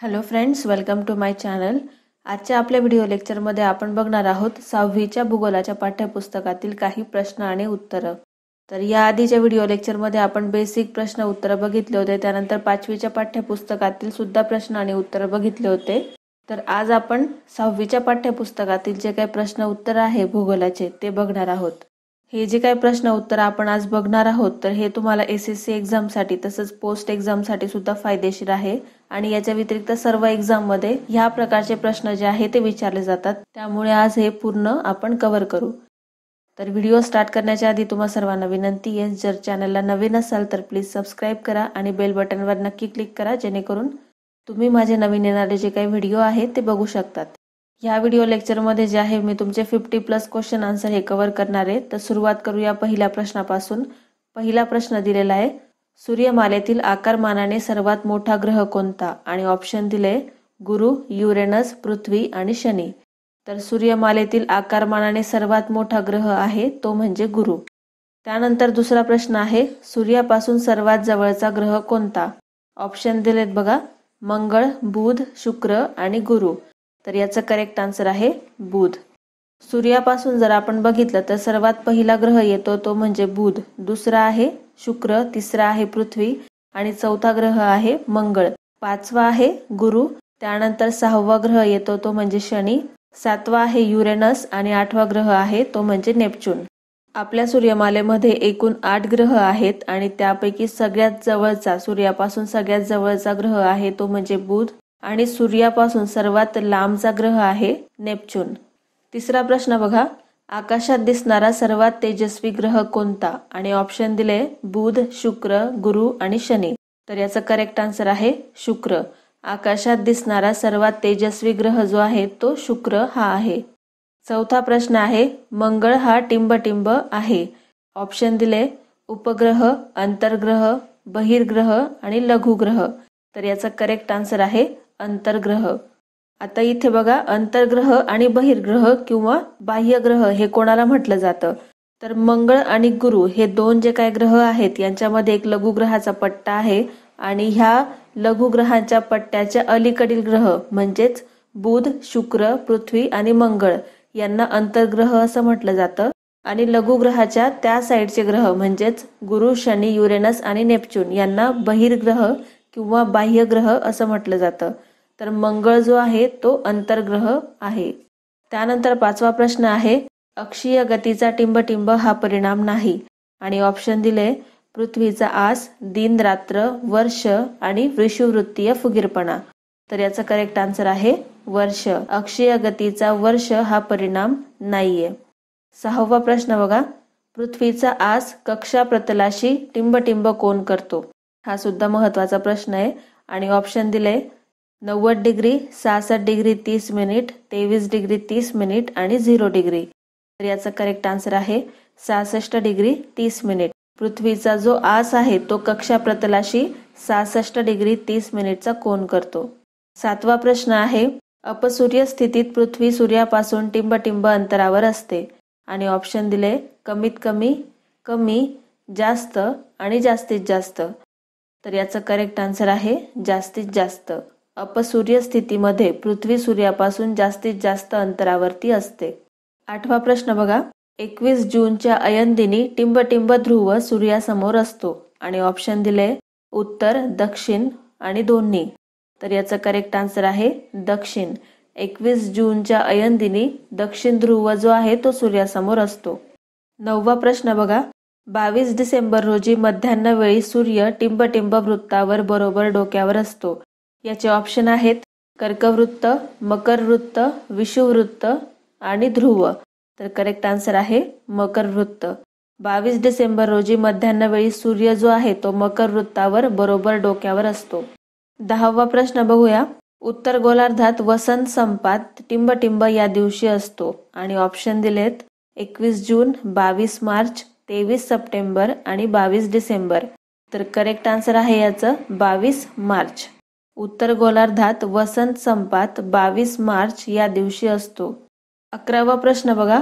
Hello friends welcome to my channel आजच्या आपल्या video लेक्चरमध्ये आपण बघणार आहोत सहावीच्या भूगोलाच्या पाठ्यपुस्तकातील काही प्रश्न आणि उत्तरं. तर या आधीच्या व्हिडिओ लेक्चरमध्ये आपण बेसिक प्रश्न उत्तरं बघितले होते त्यानंतर पाचवीच्या पाठ्यपुस्तकातील सुद्धा प्रश्न आणि उत्तरं बघितले होते. तर आज आपण सहावीच्या पाठ्यपुस्तकातील जे काही प्रश्न उत्तर आहे भूगोलाचे ते बघणार आहोत. हे जे काही प्रश्न उत्तर आपण आज बघणार आहोत तर हे तुम्हाला एस एस सी एक्झामसाठी तसंच पोस्ट एक्झामसाठी सुद्धा फायदेशीर आहे. आणि याच्या व्यतिरिक्त सर्व एक्झाममध्ये ह्या प्रकारचे प्रश्न जे आहे ते विचारले जातात. त्यामुळे आज हे पूर्ण आपण कव्हर करू. तर व्हिडिओ स्टार्ट करण्याच्या आधी तुम्हा सर्वांना विनंती आहे जर चॅनलला नवीन असाल तर प्लीज सबस्क्राईब करा आणि बेल बटनवर नक्की क्लिक करा जेणेकरून तुम्ही माझे नवीन येणारे जे काही व्हिडिओ आहेत ते बघू शकतात. ह्या व्हिडिओ लेक्चरमध्ये जे आहे मी तुमचे फिफ्टी प्लस क्वेश्चन आन्सर हे कव्हर करणार आहे. तर सुरुवात करूया पहिल्या प्रश्नापासून. पहिला प्रश्न दिलेला आहे सूर्यमालेतील आकारमानाने सर्वात मोठा ग्रह कोणता? आणि ऑप्शन दिले गुरु युरेनस पृथ्वी आणि शनी. तर सूर्यमालेतील आकारमानाने सर्वात मोठा ग्रह आहे तो म्हणजे गुरु. त्यानंतर दुसरा प्रश्न आहे सूर्यापासून सर्वात जवळचा ग्रह कोणता? ऑप्शन दिलेत बघा मंगळ बुध शुक्र आणि गुरु. तर याचं करेक्ट आन्सर आहे बुध. सूर्यापासून जर आपण बघितलं तर सर्वात पहिला ग्रह येतो तो म्हणजे बुध. दुसरा आहे शुक्र तिसरा आहे पृथ्वी आणि चौथा ग्रह आहे मंगळ. पाचवा आहे गुरु त्यानंतर सहावा ग्रह येतो तो म्हणजे शनी. सातवा आहे युरेनस आणि आठवा ग्रह आहे तो म्हणजे नेपच्यून. आपल्या सूर्यमालेमध्ये एकूण आठ ग्रह आहेत आणि त्यापैकी सगळ्यात जवळचा सूर्यापासून सगळ्यात जवळचा ग्रह आहे तो म्हणजे बुध आणि सूर्यापासून सर्वात लांबचा ग्रह आहे नेपच्यून. तिसरा प्रश्न बघा. आकाशात दिसणारा सर्वात तेजस्वी ग्रह कोणता? आणि ऑप्शन दिले बुध शुक्र गुरु आणि शनी. तर याचा करेक्ट आन्सर आहे शुक्र. आकाशात दिसणारा सर्वात तेजस्वी ग्रह जो आहे तो शुक्र हा आहे. चौथा प्रश्न आहे मंगळ हा टिंबटिंब आहे. ऑप्शन दिले उपग्रह अंतर्ग्रह बहिर्ग्रह आणि लघुग्रह. तर याचा करेक्ट आन्सर आहे अंतर्ग्रह. आता इथे बघा अंतर्ग्रह आणि बहिर्ग्रह किंवा बाह्यग्रह हे कोणाला म्हटलं जातं? तर मंगळ आणि गुरु हे दोन जे काय ग्रह आहेत यांच्यामध्ये एक लघुग्रहाचा पट्टा आहे आणि ह्या लघुग्रहांच्या पट्ट्याच्या अलीकडील ग्रह म्हणजेच बुध शुक्र पृथ्वी आणि मंगळ यांना अंतर्ग्रह असं म्हटलं जातं. आणि लघुग्रहाच्या त्या साईडचे ग्रह म्हणजेच गुरु शनी युरेनस आणि नेपच्यून यांना बहिर्ग्रह किंवा बाह्यग्रह असं म्हटलं जातं. तर मंगळ जो आहे तो अंतर्ग्रह आहे. त्यानंतर पाचवा प्रश्न आहे अक्षीय गतीचा टिंबटिंब हा परिणाम नाही. आणि ऑप्शन दिले पृथ्वीचा आस दिन रात्र वर्ष आणि वृषुवृत्तीय फुगीरपणा. तर याचा करेक्ट आन्सर आहे वर्ष. अक्षीय गतीचा वर्ष हा परिणाम नाहीये. सहावा प्रश्न बघा पृथ्वीचा आस कक्षा प्रतलाशी टिंबटिंब कोण करतो? हा सुद्धा महत्त्वाचा प्रश्न आहे. आणि ऑप्शन दिले नव्वद डिग्री सहासष्ट डिग्री तीस मिनिट तेवीस डिग्री तीस मिनिट आणि झिरो डिग्री. तर याचा करेक्ट आन्सर आहे सहासष्ट डिग्री तीस मिनिट. पृथ्वीचा जो आस आहे तो कक्षा प्रतलाशी सहासष्ट डिग्री तीस मिनिटचा कोण करतो? सातवा प्रश्न आहे अपसूर्य स्थितीत पृथ्वी सूर्यापासून टिंबटिंब अंतरावर असते. आणि ऑप्शन दिले कमीत कमी कमी जास्त आणि जास्तीत जास्त. तर याचं करेक्ट आन्सर आहे जास्तीत जास्त. अपसूर्य स्थितीमध्ये पृथ्वी सूर्यापासून जास्तीत जास्त अंतरावरती असते. आठवा प्रश्न बघा. एकवीस जूनच्या अयनदिनी टिंबटिंब ध्रुव सूर्यासमोर असतो आणि ऑप्शन दिले उत्तर दक्षिण आणि दोन्ही. तर याचं करेक्ट आन्सर आहे दक्षिण. एकवीस जूनच्या अयनदिनी दक्षिण ध्रुव जो आहे तो सूर्यासमोर असतो. नववा प्रश्न बघा. बावीस डिसेंबर रोजी मध्यान्ह वेळी सूर्य टिंबटिंब वृत्तावर बरोबर डोक्यावर असतो. याचे ऑप्शन आहेत कर्कवृत्त मकर वृत्त विषुवृत्त आणि ध्रुव. तर करेक्ट आन्सर आहे मकर वृत्त बावीस डिसेंबर रोजी मध्यान्ह वेळी सूर्य जो आहे तो मकर वृत्तावर बरोबर डोक्यावर असतो. दहावा प्रश्न बघूया. उत्तर गोलार्धात वसंत संपात टिंबटिंब या दिवशी असतो आणि ऑप्शन दिलेत एकवीस जून बावीस मार्च तेवीस सप्टेंबर आणि बावीस डिसेंबर. तर करेक्ट आन्सर आहे याचं बावीस मार्च. उत्तर गोलार्धात वसंत संपात बावीस मार्च या दिवशी असतो. अकरावा प्रश्न बघा.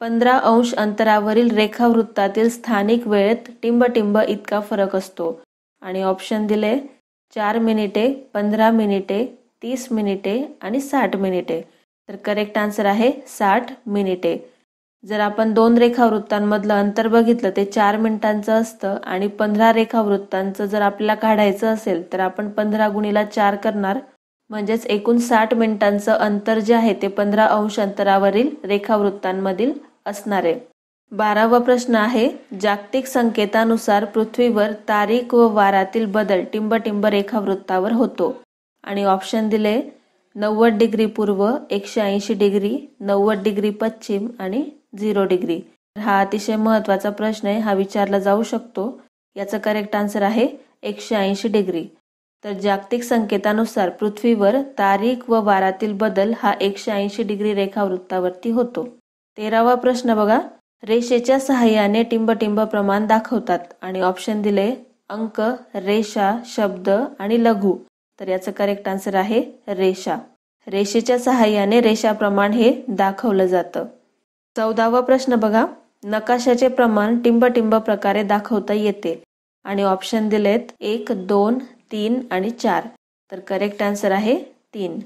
पंधरा अंश अंतरावरील रेखावृत्तातील स्थानिक वेळेत टिंबटिंब इतका फरक असतो. आणि ऑप्शन दिले चार मिनिटे पंधरा मिनिटे तीस मिनिटे आणि साठ मिनिटे. तर करेक्ट आन्सर आहे साठ मिनिटे. जर आपण दोन रेखावृत्तांमधलं अंतर बघितलं ते चार मिनिटांचं असतं आणि पंधरा रेखावृत्तांचं जर आपल्याला काढायचं असेल तर आपण पंधरा गुणीला चार करणार. म्हणजेच एकूण साठ मिनिटांचं अंतर जे आहे ते पंधरा अंश अंतरावरील रेखावृत्तांमधील असणार आहे. बारावा प्रश्न आहे जागतिक संकेतानुसार पृथ्वीवर तारीख व वारातील बदल टिंबटिंब रेखावृत्तावर होतो. आणि ऑप्शन दिले नव्वद डिग्री पूर्व एकशे ऐंशी डिग्री नव्वद डिग्री पश्चिम आणि झिरो डिग्री. हा अतिशय महत्त्वाचा प्रश्न आहे हा विचारला जाऊ शकतो. याचं करेक्ट आन्सर आहे एकशे ऐंशी डिग्री. तर जागतिक संकेतानुसार पृथ्वीवर तारीख व वारातील बदल हा एकशे ऐंशी डिग्री रेखावृत्तावरती होतो. तेरावा प्रश्न बघा. रेषेच्या सहाय्याने टिंबटिंब प्रमाण दाखवतात आणि ऑप्शन दिले अंक रेषा शब्द आणि लघु. तर याचं करेक्ट आन्सर आहे रेषा. रेषेच्या सहाय्याने रेषा प्रमाण हे दाखवलं जातं. चौदावा प्रश्न बघा. नकाशाचे प्रमाण टिंबटिंब प्रकारे दाखवता येते. आणि ऑप्शन दिलेत एक दोन तीन आणि चार. तर करेक्ट आन्सर आहे तीन.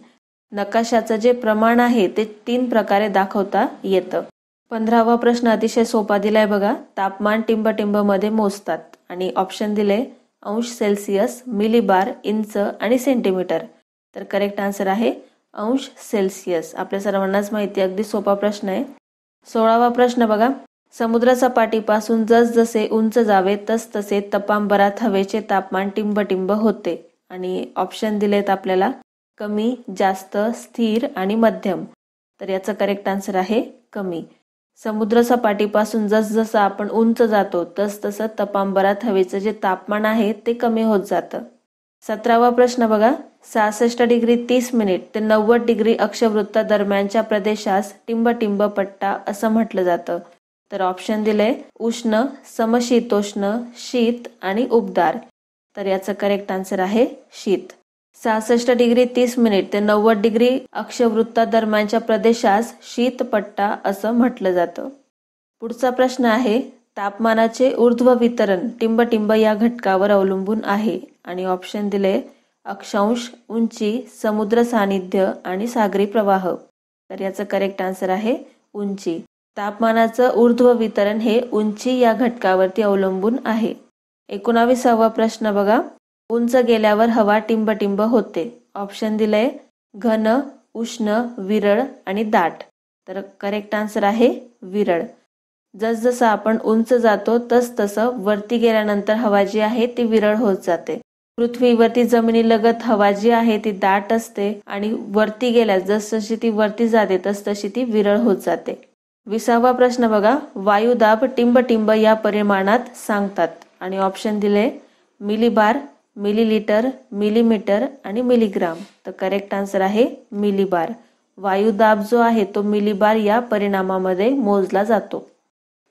नकाशाचं जे प्रमाण आहे ते तीन प्रकारे दाखवता येतं. पंधरावा प्रश्न अतिशय सोपा दिलाय बघा. तापमान टिंबटिंबमध्ये मध्ये मोजतात. आणि ऑप्शन दिले अंश सेल्सिअस मिलीबार इंच आणि सेंटीमीटर तर करेक्ट आन्सर आहे अंश सेल्सिअस. आपल्या सर्वांनाच माहिती अगदी सोपा प्रश्न आहे. सोळावा प्रश्न बघा. समुद्र सपाटीपासून जसजसे उंच जावे तस तसे तपांबरात हवेचे तापमान टिंबटिंब होते. आणि ऑप्शन दिलेत आपल्याला कमी जास्त स्थिर आणि मध्यम. तर याचं करेक्ट आन्सर आहे कमी. समुद्र सपाटीपासून जसजसं आपण उंच जातो तस तसं तपांबरात हवेचं जे तापमान आहे ते कमी होत जातं. सतरावा प्रश्न बघा. सहासष्ट डिग्री तीस मिनिट ते नव्वद डिग्री अक्षवृत्त दरम्यानच्या प्रदेशास टिंब टिंब पट्टा असं म्हटलं जातं. तर ऑप्शन दिले उष्ण समशीतोष्ण शीत आणि उबदार. तर याचं करेक्ट आन्सर आहे शीत. सहासष्ट डिग्री तीस मिनिट ते नव्वद डिग्री अक्षवृत्ता दरम्यानच्या प्रदेशास शीतपट्टा असं म्हटलं जातं. पुढचा प्रश्न आहे तापमानाचे ऊर्ध्व वितरण टिंब टिंब या घटकावर अवलंबून आहे आणि ऑप्शन दिले अक्षांश उंची समुद्र सानिध्य आणि सागरी प्रवाह. तर याचं करेक्ट आन्सर आहे उंची. तापमानाचं ऊर्ध्व वितरण हे उंची या घटकावरती अवलंबून आहे. एकोणावीसावा प्रश्न बघा. उंच गेल्यावर हवा टिंब टिंब होते. ऑप्शन दिलंय घन उष्ण विरळ आणि दाट. तर करेक्ट आन्सर आहे विरळ. जसजसं आपण उंच जातो तस तसं वरती गेल्यानंतर हवा जी आहे ती विरळ होत जाते. पृथ्वीवरती जमिनीलगत हवा जी आहे ती दाट असते आणि वरती गेल्यास जसजशी ती वरती जाते तस तशी ती विरळ होत जाते. विसावा प्रश्न बघा. वायुदाब टिंब टिंब या परिमाणात सांगतात. आणि ऑप्शन दिले मिलीबार मिलीलिटर मिलीमीटर आणि मिलीग्राम तर करेक्ट आन्सर आहे मिलीबार वायुदाब जो आहे तो मिलीबार या परिणामामध्ये मोजला जातो.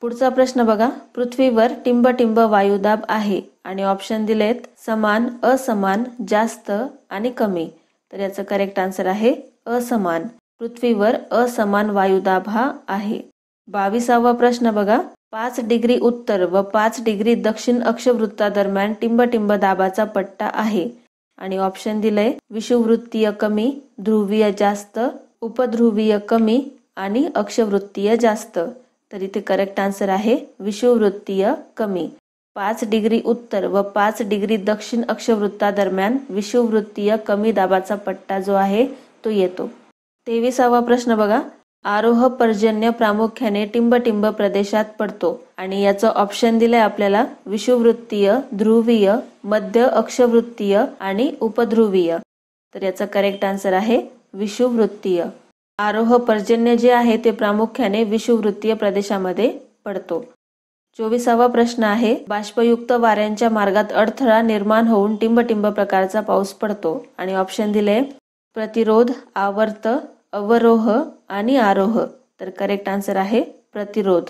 पुढचा प्रश्न बघा. पृथ्वीवर टिंब टिंब वायुदाब आहे आणि ऑप्शन दिलेत समान असमान जास्त आणि कमी. तर याचं करेक्ट आन्सर आहे असमान. पृथ्वीवर असमान वायुदाब हा आहे. बावीसावा प्रश्न बघा. पाच डिग्री उत्तर व पाच डिग्री दक्षिण अक्षवृत्तादरम्यान टिंब टिंब दाबाचा पट्टा आहे. आणि ऑप्शन दिलंय विषुववृत्तीय कमी ध्रुवीय जास्त उपध्रुवीय कमी आणि अक्षवृत्तीय जास्त. तर इथे करेक्ट आन्सर आहे विषुववृत्तीय कमी. पाच डिग्री उत्तर व पाच डिग्री दक्षिण अक्षवृत्तादरम्यान विषुववृत्तीय कमी दाबाचा पट्टा जो आहे तो येतो. तेविसावा प्रश्न बघा. आरोह पर्जन्य प्रामुख्याने टिंबटिंब प्रदेशात पडतो आणि याचं ऑप्शन दिलंय आपल्याला विषुववृत्तीय ध्रुवीय मध्य अक्षवृत्तीय आणि उपध्रुवीय. तर याचा करेक्ट आन्सर आहे विषुववृत्तीय. आरोह पर्जन्य जे आहे ते प्रामुख्याने विषुववृत्तीय प्रदेशामध्ये पडतो. चोवीसावा प्रश्न आहे बाष्पयुक्त वाऱ्यांच्या मार्गात अडथळा निर्माण होऊन टिंबटिंब प्रकारचा पाऊस पडतो आणि ऑप्शन दिले प्रतिरोध आवर्त अवरोह आणि आरोह. तर करेक्ट आन्सर आहे प्रतिरोध.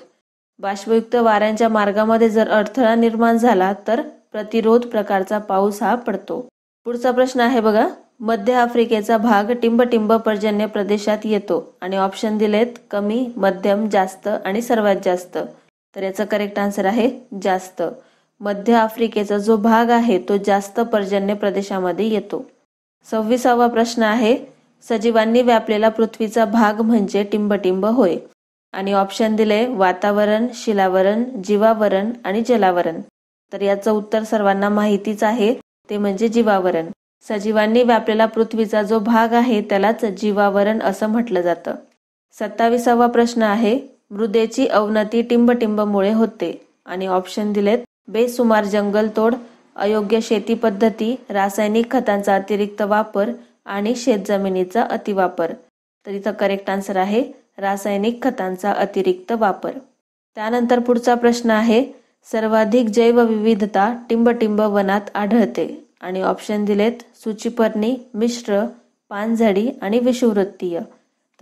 बाष्पयुक्त वाऱ्यांच्या मार्गामध्ये जर अडथळा निर्माण झाला तर प्रतिरोध प्रकारचा पाऊस हा पडतो. पुढचा प्रश्न आहे बघा मध्य आफ्रिकेचा भाग टिंबटिंब पर्जन्य प्रदेशात येतो आणि ऑप्शन दिलेत कमी मध्यम जास्त आणि सर्वात जास्त. तर याचा करेक्ट आन्सर आहे जास्त. मध्य आफ्रिकेचा जो भाग आहे तो जास्त पर्जन्य प्रदेशामध्ये येतो. सव्वीसावा प्रश्न आहे सजीवांनी व्यापलेला पृथ्वीचा भाग म्हणजे टिंबटिंब होय. आणि ऑप्शन दिले वातावरण शिलावरण जीवावरण आणि जलावरण. तर याचं उत्तर सर्वांना माहितीच आहे ते म्हणजे जीवावरण. सजीवांनी व्यापलेला पृथ्वीचा जो भाग आहे त्यालाच जीवावरण असं म्हटलं जातं. सत्ताविसावा प्रश्न आहे मृदेची अवनती टिंबटिंबमुळे होते आणि ऑप्शन दिलेत बेसुमार जंगलतोड अयोग्य शेती पद्धती रासायनिक खतांचा अतिरिक्त वापर आणि शेतजमिनीचा अतिवापर. तर इथं करेक्ट आन्सर आहे रासायनिक खतांचा अतिरिक्त वापर. त्यानंतर पुढचा प्रश्न आहे सर्वाधिक जैवविविधता टिंबटिंब वनात आढळते. आणि ऑप्शन दिलेत सूचीपर्णी मिश्र पानझडी आणि विषुवृत्तीय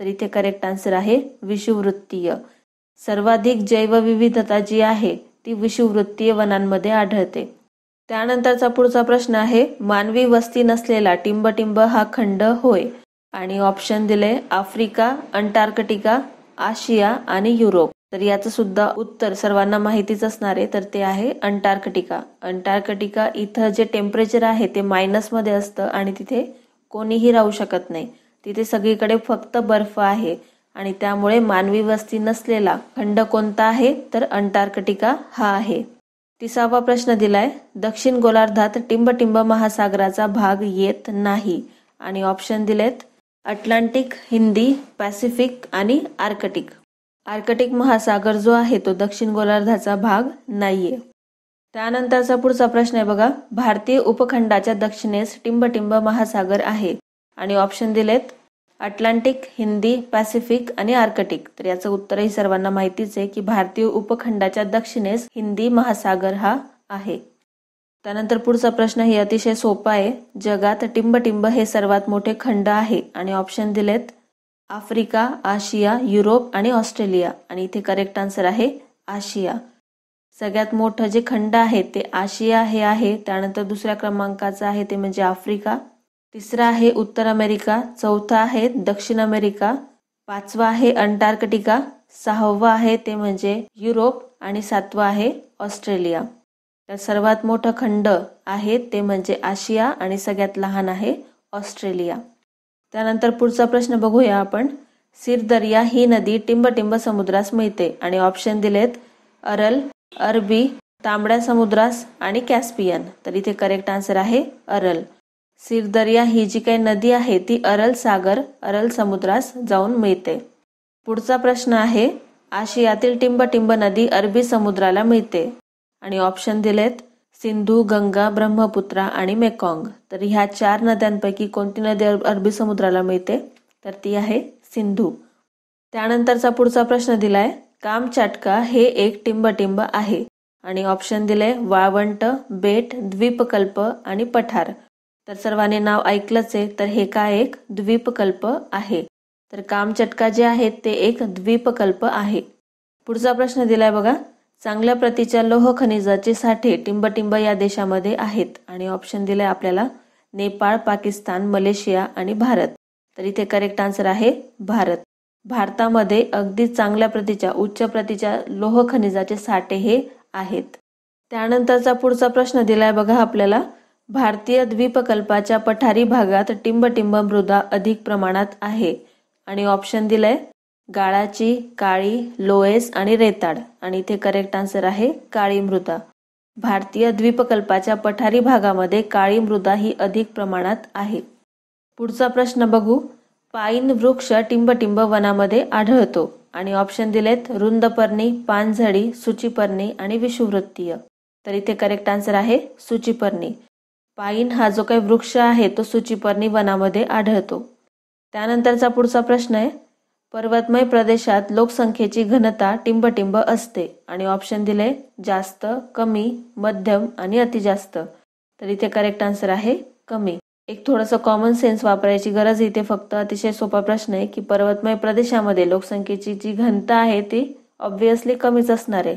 तर इथे करेक्ट आन्सर आहे विषुवृत्तीय सर्वाधिक जैवविविधता जी आहे ती विषुवृत्तीय वनांमध्ये आढळते. त्यानंतरचा पुढचा प्रश्न आहे मानवी वस्ती नसलेला टिंबटिंब हा खंड होय? आणि ऑप्शन दिले आफ्रिका अंटार्क्टिका आशिया आणि युरोप. तर याचं सुद्धा उत्तर सर्वांना माहितीच असणार आहे तर ते आहे अंटार्क्टिका. अंटार्क्टिका इथं जे टेम्परेचर आहे ते मायनसमध्ये असतं आणि तिथे कोणीही राहू शकत नाही. तिथे सगळीकडे फक्त बर्फ आहे आणि त्यामुळे मानवी वस्ती नसलेला खंड कोणता आहे तर अंटार्क्टिका हा आहे. तिसावा प्रश्न दिलाय दक्षिण गोलार्धात टिंबटिंब महासागराचा भाग येत नाही. आणि ऑप्शन दिलेत अटलांटिक हिंदी पॅसिफिक आणि आर्कटिक. आर्कटिक महासागर जो आहे तो दक्षिण गोलार्धाचा भाग नाहीये. त्यानंतरचा पुढचा प्रश्न आहे बघा. भारतीय उपखंडाच्या दक्षिणेस टिंबटिंब महासागर आहे. आणि ऑप्शन दिलेत अटलांटिक हिंदी पॅसिफिक आणि आर्कटिक तर याचं उत्तरही सर्वांना माहितीच आहे की भारतीय उपखंडाच्या दक्षिणेस हिंदी महासागर हा आहे. त्यानंतर पुढचा प्रश्न हे अतिशय सोपा आहे. जगात टिंबटिंब हे सर्वात मोठे खंड आहे. आणि ऑप्शन दिलेत आफ्रिका आशिया युरोप आणि ऑस्ट्रेलिया. आणि इथे करेक्ट आन्सर आहे आशिया. सगळ्यात मोठं जे खंड आहे ते आशिया हे आहे. त्यानंतर दुसऱ्या क्रमांकाचं आहे ते म्हणजे आफ्रिका. तिसरा आहे उत्तर अमेरिका. चौथा आहे दक्षिण अमेरिका. पाचवा आहे अंटार्क्टिका. सहावा आहे ते म्हणजे युरोप. आणि सातवा आहे ऑस्ट्रेलिया. तर सर्वात मोठं खंड आहे ते म्हणजे आशिया आणि सगळ्यात लहान आहे ऑस्ट्रेलिया. त्यानंतर पुढचा प्रश्न बघूया आपण. सिरदर्या ही नदी टिंबटिंब समुद्रास मिळते आणि ऑप्शन दिलेत अरल अरबी तांबड्या समुद्रास आणि कॅस्पियन. तर इथे करेक्ट आन्सर आहे अरल. सिरदर्या ही जी काही नदी आहे ती अरल सागर अरल समुद्रास जाऊन मिळते. पुढचा प्रश्न आहे आशियातील टिंबटिंब नदी अरबी समुद्राला मिळते. आणि ऑप्शन दिलेत सिंधू गंगा ब्रह्मपुत्रा आणि मेकॉंग. तर ह्या चार नद्यांपैकी कोणती नदी अरबी समुद्राला मिळते? तर ती आहे सिंधू. त्यानंतरचा पुढचा प्रश्न दिलाय कामचाटका हे एक टिंबटिंब आहे. आणि ऑप्शन दिले वाळवंट बेट द्वीपकल्प आणि पठार. तर सर्वांनी नाव ऐकलंच आहे तर हे काय एक द्वीपकल्प आहे. तर कामचटका जे आहेत ते एक द्वीपकल्प आहे. पुढचा प्रश्न दिलाय बघा चांगल्या प्रतीच्या लोह खनिजाचे साठे टिंबटिंब या देशामध्ये आहेत आणि ऑप्शन दिले आपल्याला नेपाळ पाकिस्तान मलेशिया आणि भारत. तर इथे करेक्ट आन्सर आहे भारत. भारतामध्ये अगदी चांगल्या प्रतीच्या उच्च प्रतीच्या लोह खनिजाचे साठे हे आहेत. त्यानंतरचा पुढचा प्रश्न दिलाय बघा आपल्याला. भारतीय द्वीपकल्पाच्या पठारी भागात टिंबटिंब मृदा अधिक प्रमाणात आहे. आणि ऑप्शन दिलंय गाळाची काळी लोएस आणि रेताड आणि इथे करेक्ट आन्सर आहे काळी मृदा. भारतीय द्वीपकल्पाच्या पठारी भागामध्ये काळी मृदा ही अधिक प्रमाणात आहे. पुढचा प्रश्न बघू. पाईन वृक्ष टिंबटिंब वनामध्ये आढळतो. आणि ऑप्शन दिलेत रुंदपर्णी पानझडी सुचीपर्णी आणि विषुवृत्तीय तर इथे करेक्ट आन्सर आहे सुचीपर्णी. पाईन हा जो काही वृक्ष आहे तो सुचीपर्णी वनामध्ये आढळतो. त्यानंतरचा पुढचा प्रश्न आहे. पर्वतमय प्रदेशात लोकसंख्येची घनता टिंबटिंब असते आणि ऑप्शन दिले जास्त कमी मध्यम आणि अतिजास्त. तर इथे करेक्ट आन्सर आहे कमी. एक थोडंसं कॉमन सेन्स वापरायची गरज इथे फक्त अतिशय सोपा प्रश्न आहे की पर्वतमय प्रदेशामध्ये लोकसंख्येची जी घनता आहे ती ऑब्विसली कमीच असणार आहे.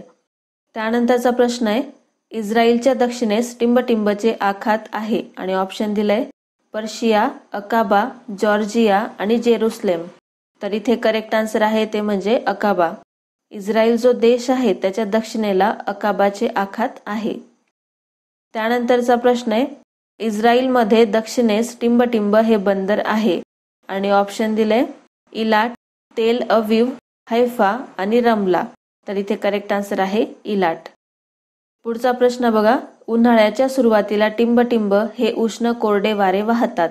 त्यानंतरचा प्रश्न आहे इस्रायलच्या दक्षिणेस टिंबटिंबचे आखात आहे आणि ऑप्शन दिलंय पर्शिया अकाबा जॉर्जिया आणि जेरुसलेम. तर इथे करेक्ट आन्सर आहे ते म्हणजे अकाबा. इस्रायल जो देश आहे त्याच्या दक्षिणेला अकाबाचे आखात आहे. त्यानंतरचा प्रश्न आहे इस्रायलमध्ये दक्षिणेस टिंबटिंब हे बंदर आहे. आणि ऑप्शन दिले इलाट तेल अविव हैफा आणि रमला. तर इथे करेक्ट आन्सर आहे इलाट. पुढचा प्रश्न बघा उन्हाळ्याच्या सुरुवातीला टिंबटिंब हे उष्ण कोरडे वारे वाहतात.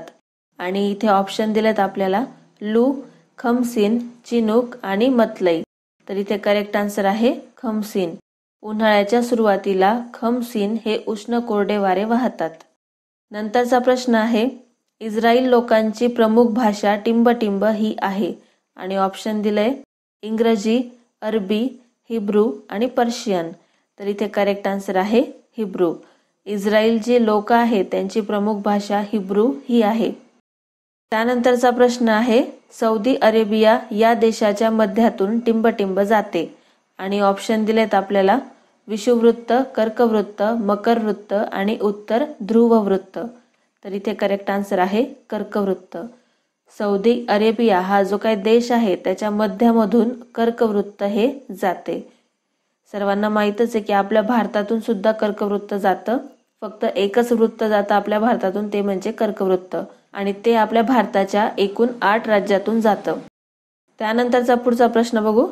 आणि इथे ऑप्शन दिलेत आपल्याला लू खमसीन चिनूक आणि मतलई. तर इथे करेक्ट आन्सर आहे खमसीन. उन्हाळ्याच्या सुरुवातीला खमसीन हे उष्ण कोरडे वारे वाहतात. नंतरचा प्रश्न आहे इस्रायल लोकांची प्रमुख भाषा टिंबटिंब ही आहे. आणि ऑप्शन दिलंय इंग्रजी अरबी हिब्रू आणि पर्शियन. तर इथे करेक्ट आन्सर आहे हिब्रू. इस्रायल जे लोक आहेत त्यांची प्रमुख भाषा हिब्रू ही आहे. त्यानंतरचा प्रश्न आहे सौदी अरेबिया या देशाच्या मध्यातून टिंबटिंब जाते. आणि ऑप्शन दिलेत आपल्याला विषुववृत्त कर्कवृत्त मकरवृत्त आणि उत्तर ध्रुववृत्त. तर इथे करेक्ट आन्सर आहे कर्कवृत्त. सौदी अरेबिया हा जो काही देश आहे त्याच्या मध्यामधून कर्कवृत्त हे जाते. सर्वांना माहीतच आहे की आपल्या भारतातून सुद्धा कर्कवृत्त जातं. फक्त एकच वृत्त जातं आपल्या भारतातून ते म्हणजे कर्कवृत्त. आणि ते आपल्या भारताच्या एकूण आठ राज्यातून जातं. त्यानंतरचा पुढचा प्रश्न बघू.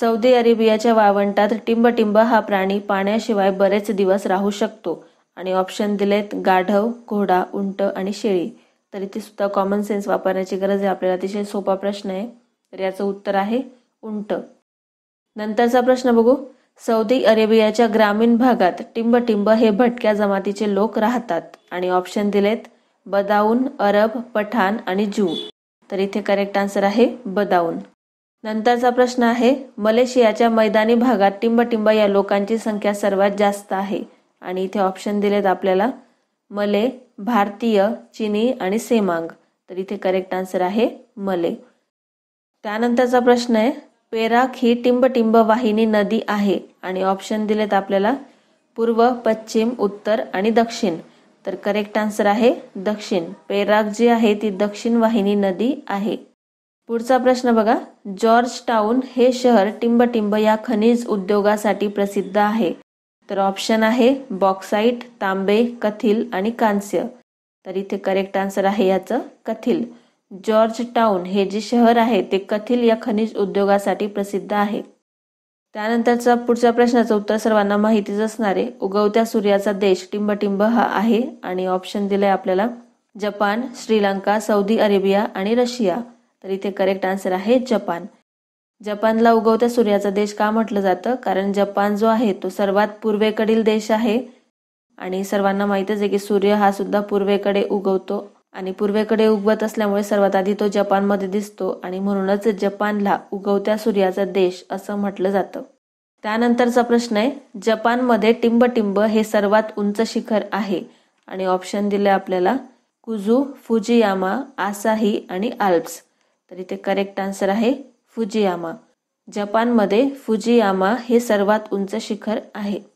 सौदी अरेबियाच्या वाळवंटात टिंबटिंब हा प्राणी पाण्याशिवाय बरेच दिवस राहू शकतो. आणि ऑप्शन दिलेत गाढव घोडा उंट आणि शेळी. तर इथे सुद्धा कॉमन सेन्स वापरण्याची गरज आहे. आपल्याला अतिशय सोपा प्रश्न आहे. तर याचं उत्तर आहे उंट. नंतरचा प्रश्न बघू. सौदी अरेबियाच्या ग्रामीण भागात टिंबटिंब हे भटक्या जमातीचे लोक राहतात. आणि ऑप्शन दिलेत बदाऊन अरब पठाण आणि जू. तर इथे करेक्ट आन्सर आहे बदाऊन. नंतरचा प्रश्न आहे मलेशियाच्या मैदानी भागात टिंबटिंब या लोकांची संख्या सर्वात जास्त आहे. आणि इथे ऑप्शन दिलेत आपल्याला मले भारतीय चिनी आणि सेमांग. तर इथे करेक्ट आन्सर आहे मले. त्यानंतरचा प्रश्न आहे पेराक ही टिंबटिंब वाहिनी नदी आहे. आणि ऑप्शन दिलेत आपल्याला पूर्व पश्चिम उत्तर आणि दक्षिण. तर करेक्ट आन्सर आहे दक्षिण. पेराग जी आहे ती दक्षिण वाहिनी नदी आहे. पुढचा प्रश्न बघा. जॉर्ज टाउन हे शहर टिंबटिंब या खनिज उद्योगासाठी प्रसिद्ध आहे. तर ऑप्शन आहे बॉक्साईट तांबे कथिल आणि कांस्य. तर इथे करेक्ट आन्सर आहे याचं कथिल. जॉर्ज टाउन हे जे शहर आहे ते कथिल या खनिज उद्योगासाठी प्रसिद्ध आहे. त्यानंतरचा पुढच्या प्रश्नाचं उत्तर सर्वांना माहितीच असणारे. उगवत्या सूर्याचा देश टिंबटिंब हा आहे आणि ऑप्शन दिलाय आपल्याला जपान श्रीलंका सौदी अरेबिया आणि रशिया. तर इथे करेक्ट आन्सर आहे जपान. जपानला उगवत्या सूर्याचा देश का म्हटलं जातं? कारण जपान जो आहे तो सर्वात पूर्वेकडील देश आहे. आणि सर्वांना माहीतच आहे की सूर्य हा सुद्धा पूर्वेकडे उगवतो आणि पूर्वेकडे उगवत असल्यामुळे सर्वात आधी तो जपानमध्ये दिसतो आणि म्हणूनच जपानला उगवत्या सूर्याचा देश असं म्हटलं जातं. त्यानंतरचा प्रश्न आहे जपानमध्ये टिंबटिंब हे सर्वात उंच शिखर आहे. आणि ऑप्शन दिले आपल्याला कुजू फुजियामा आसाही आणि आल्प्स. तर इथे करेक्ट आन्सर आहे फुजियामा. जपानमध्ये फुजियामा हे सर्वात उंच शिखर आहे.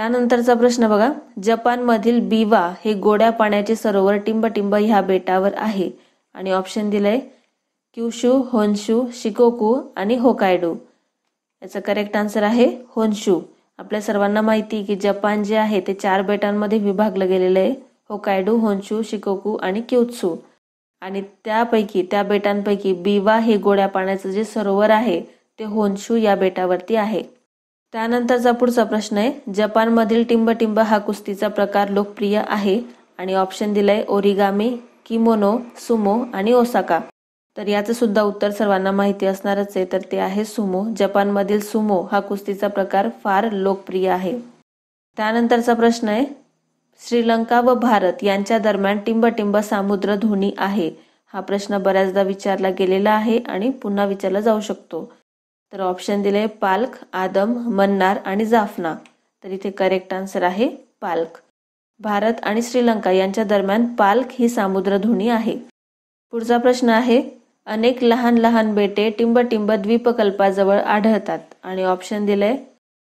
त्यानंतरचा प्रश्न बघा. जपानमधील बिवा हे गोड्या पाण्याचे सरोवर टिंबटिंब ह्या बेटावर आहे. आणि ऑप्शन दिलंय क्युशू होनशू शिकोकू आणि होकायडू. याचा करेक्ट आन्सर आहे होनशू. आपल्या सर्वांना माहिती की जपान जे आहे ते चार बेटांमध्ये विभागलं गेलेलं आहे. होकायडू होनशू शिकोकू आणि क्युत्सू. आणि त्यापैकी त्या बेटांपैकी बिवा हे गोड्या पाण्याचं जे सरोवर आहे ते होनशू या बेटावरती आहे. त्यानंतरचा पुढचा प्रश्न आहे जपानमधील टिंबटिंब हा कुस्तीचा प्रकार लोकप्रिय आहे आणि ऑप्शन दिलंय ओरिगामी किमोनो सुमो आणि ओसाका. तर याचं सुद्धा उत्तर सर्वांना माहिती असणारच आहे तर ते आहे सुमो. जपानमधील सुमो हा कुस्तीचा प्रकार फार लोकप्रिय आहे. त्यानंतरचा प्रश्न आहे श्रीलंका व भारत यांच्या दरम्यान टिंबटिंब सामुद्र धोनी आहे. हा प्रश्न बऱ्याचदा विचारला गेलेला आहे आणि पुन्हा विचारला जाऊ शकतो. तर ऑप्शन दिले पालख आदम मन्नार आणि जाफना. तर इथे करेक्ट आन्सर आहे पालख भारत आणि श्रीलंका यांच्या दरम्यान पालख ही सामुद्रधुनी आहे. पुढचा प्रश्न आहे अनेक लहान लहान बेटे टिंबटिंब द्वीपकल्पाजवळ आढळतात. आणि ऑप्शन दिले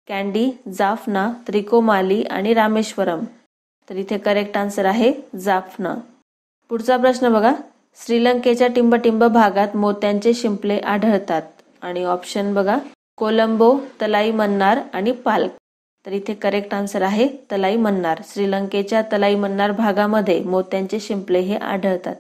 कॅन्डी जाफना त्रिकोमाली आणि रामेश्वरम. तर इथे करेक्ट आन्सर आहे जाफना. पुढचा प्रश्न बघा श्रीलंकेच्या टिंबटिंब भागात मोत्यांचे शिंपले आढळतात. आणि ऑप्शन बघा. कोलंबो तलाई मन्नार आणि पालक. तर इथे करेक्ट आन्सर आहे तलाई मन्नार. श्रीलंकेच्या तलाई मन्नार भागामध्ये मोत्यांचे शिंपले हे आढळतात.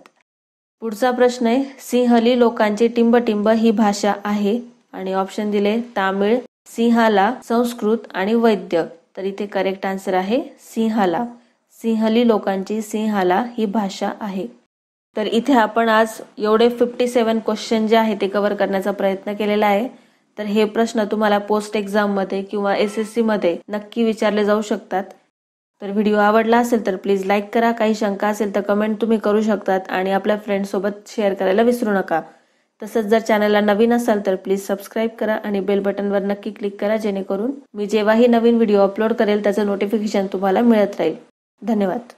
पुढचा प्रश्न आहे सिंहली लोकांची टिंबटिंब ही भाषा आहे. आणि ऑप्शन दिले तामिळ सिंहाला संस्कृत आणि वैद्य. तर इथे करेक्ट आन्सर आहे सिंहाला. सिंहली लोकांची सिंहाला ही भाषा आहे. तर इथे आपण आज एवढे फिफ्टी सेवन क्वेश्चन जे आहे ते कव्हर करण्याचा प्रयत्न केलेला आहे. तर हे प्रश्न तुम्हाला पोस्ट एक्झाममध्ये किंवा एस एस सीमध्ये नक्की विचारले जाऊ शकतात. तर व्हिडिओ आवडला असेल तर प्लीज लाईक करा. काही शंका असेल तर कमेंट तुम्ही करू शकतात आणि आपल्या फ्रेंडसोबत शेअर करायला विसरू नका. तसंच जर चॅनलला नवीन असाल तर प्लीज सबस्क्राईब करा आणि बेल बटनवर नक्की क्लिक करा जेणेकरून मी जेव्हाही नवीन व्हिडिओ अपलोड करेल त्याचं नोटिफिकेशन तुम्हाला मिळत राहील. धन्यवाद.